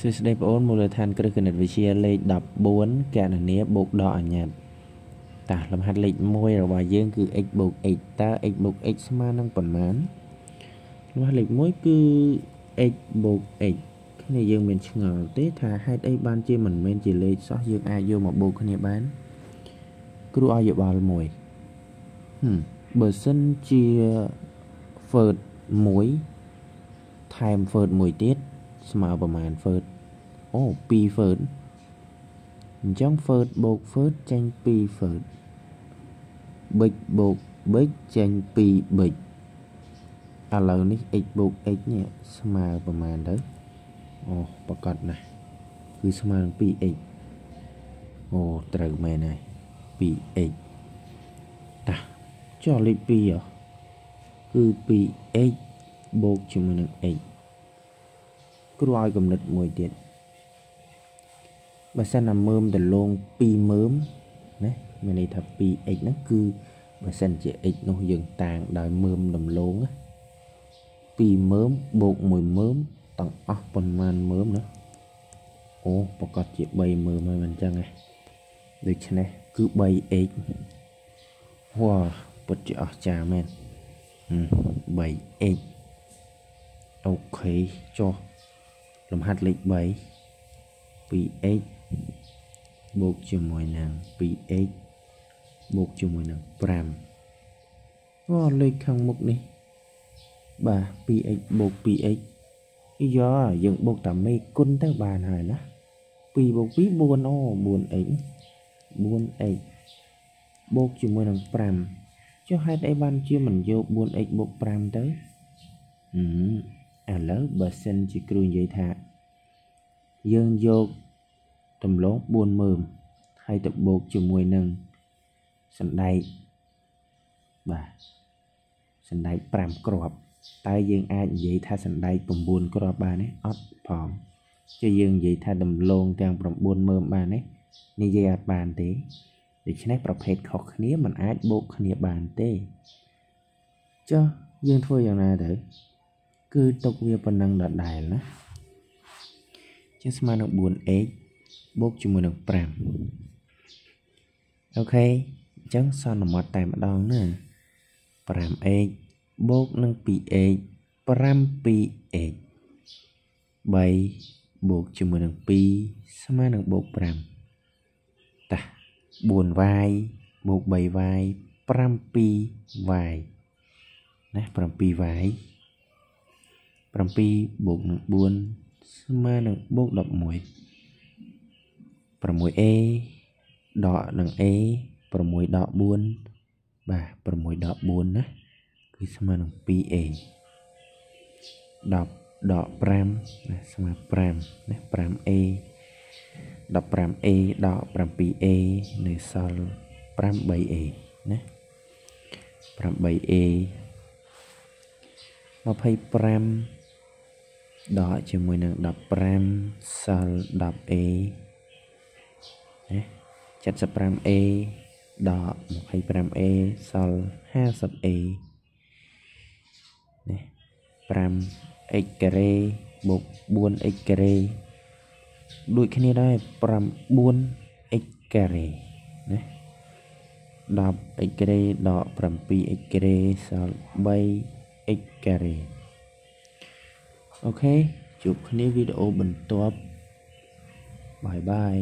សួស្តីបងប្អូនមូលដ្ឋានគ្រឹះគណិតវិទ្យាលេខ14កណនាបូកដកអញ្ញត្តិតាលំហាត់លេខ1របស់យើងគឺ x បូក x តើ x បូក x ស្មើនឹងប៉ុន្មានលំហាត់លេខ1គឺ x បូក x គ្នាយើងមានឆ្ងល់ទេថាហេតុអីបានជាមិនមែនជាលេខសោះយើងអាចយកមកបូកគ្នាបានគ្រូឲ្យយោបល់មួយហឹមបើសិនជា first 1ថែម first 1ទៀត ស្មើប្រមាណ first អូ2 first អញ្ចឹង first បូក first ចេញ2 first big បូក big ចេញ2 big ឥឡូវនេះ x បូក x នេះស្មើប្រមាណទៅអូប្រកាសណាស់គឺស្មើនឹង 2x អូត្រូវមែនហើយ 2x តាចុះលេខ2គឺ 2x បូកជាមួយនឹង x គ្រូឲ្យកំណត់មួយទៀតបើសិនណាមើមដលង2មើមណាមានន័យថា 2x ហ្នឹងគឺបើសិនជា x នោះយើងតាំងដោយមើមដំឡង2មើមបូក1មើមទាំងអស់ប៉ុន្មានមើមណាអូប្រកាសជា3មើមហើយមិនអញ្ចឹងទេដូច្នេះគឺ 3x វ៉ាពិតជាអស្ចារ្យមែន 3x អូខេចុះ លំហាត់លេខ3 2x បូកជាមួយនឹង 2x បូកជាមួយនឹង5អូលេខខាងមុខនេះ បាទ 2x បូក 2x យោយើងបូកតាមេគុណទៅបានហើយណា2បូក2 4អូ 4x 4x បូកជាមួយនឹង5ចុះហេតុអីបានជាមិនយក 4x បូក5ទៅអឺ ឥឡូវបើសិនជាគ្រូនិយាយថា យើងយកដំឡូង4មើមហើយទៅបូកជាមួយនឹងសណ្ដែកបាទសណ្ដែក5គ្រាប់តើយើងអាចនិយាយថាសណ្ដែក9គ្រាប់បានទេអត់ផងជាយើងនិយាយថាដំឡូងទាំង9មើមបានទេនិយាយអត់បានទេដូច្នេះប្រភេទខុសគ្នាมันអាចបូកគ្នាបានទេចុះយើងធ្វើយ៉ាងណាទៅ គឺទុកវាប៉ុណ្ណឹងដដែលណាជាស្មើនឹង 4x បូកជាមួយនឹង5អូខេអញ្ចឹងសន្មត់តែម្ដងណា 5x បូកនឹង 2x 5 2x 3បូកជាមួយនឹង2ស្មើនឹងបូក5តា 4y បូក 3y 7y ណា 7y 7បូកនឹង4ស្មើនឹងបូក11 6a ដកនឹង a 6ដក4បាទ6ដក4ណាគឺស្មើនឹង 2a 10ដក5ណាស្មើ5ណា 5a 15a ដក 7a នៅសល់ 8a ណា 8a 25 ដកជាមួយនឹង15សល់ 10a ណា 75a ដក 25a សល់ 50a នេះ 5x ការ៉េបូក 4x ការ៉េដូចគ្នាដែរ 9x ការ៉េណា 10x ការ៉េដក 7x ការ៉េសល់ 3x ការ៉េ អូខេជួបគ្នាវីដេអូបន្ទាប់បាយបាយ